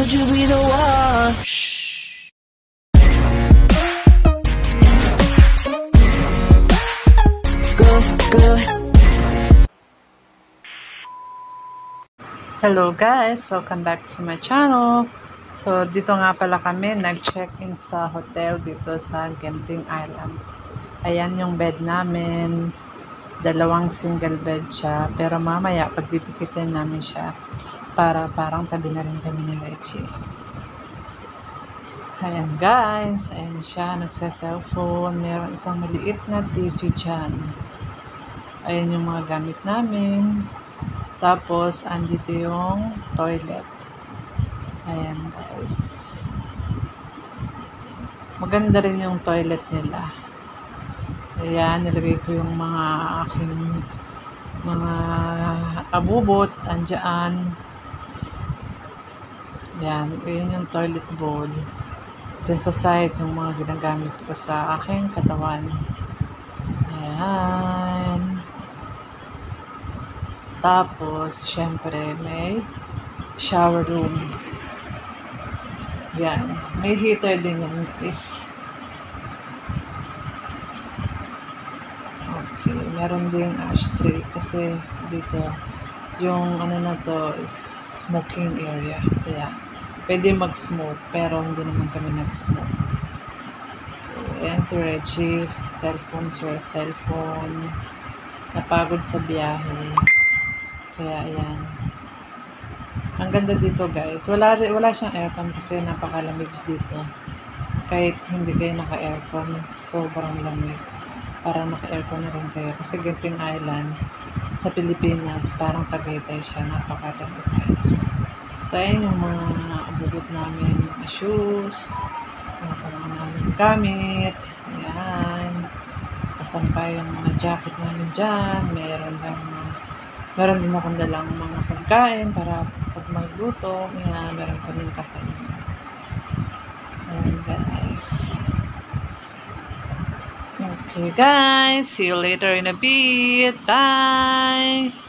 Could you be the one? Go. Hello guys! Welcome back to my channel. So, dito nga pala kami nag-check-in sa hotel dito sa Genting Islands. Ayan yung bed namin. Dalawang single bed siya. Pero mamaya, pagtitikitin namin siya para parang tabi na rin kami ni Reggie. Ayan guys, ayan siya, nagsa-cellphone. Meron isang maliit na TV dyan. Ayan yung mga gamit namin. Tapos, andito yung toilet. Ayan, guys. Maganda rin yung toilet nila. Ayan, nilagay ko yung mga aking mga abubot. Andyan. Ayan, ayan yung toilet bowl. Diyan sa side, yung mga ginagamit ko sa aking katawan. Ayan. Tapos, syempre, may shower room. Diyan. May heater din yan, guys. Okay. Meron din ashtray kasi dito, yung ano na to is smoking area. Kaya, pwede mag-smoke, pero hindi naman kami nag-smoke. Ayan si Reggie. Cellphone, sir. Cellphone. Napagod sa biyahe. Kaya ayan. Ang ganda dito guys. Wala, wala siyang aircon kasi napakalamig dito. Kahit hindi kayo naka-aircon, sobrang lamig. Parang naka-aircon na rin kayo. Kasi Genting Island sa Pilipinas, parang Tagaytay siya. Napakalamig guys. So ayan yung mga abugot namin. Mga shoes. Mga ano namin gamit. Ayan. Kasampay yung mga jacket namin dyan. Meron mga Meron din akong dalang mga pagkain para pag magluto, yeah, meron kaming kakain. Ayan guys. Okay guys, see you later in a bit. Bye!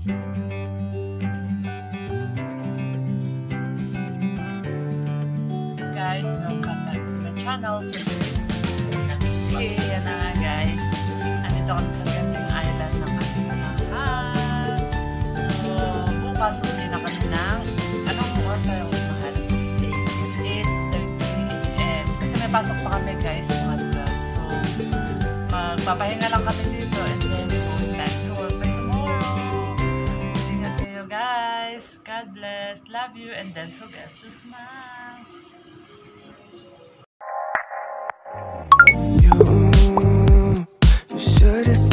Guys, welcome back to my channel. Today's Okay, yan na nga guys. Andito kami sa Genting Island ng ating mahal. So, bukas uli na ng anong oras tayo mahal? 8.30 a.m. Kasi may pasok pa kami guys, 12. So, magpapahinga lang kami dito and God bless. Love you and don't forget to smile. You, should've seen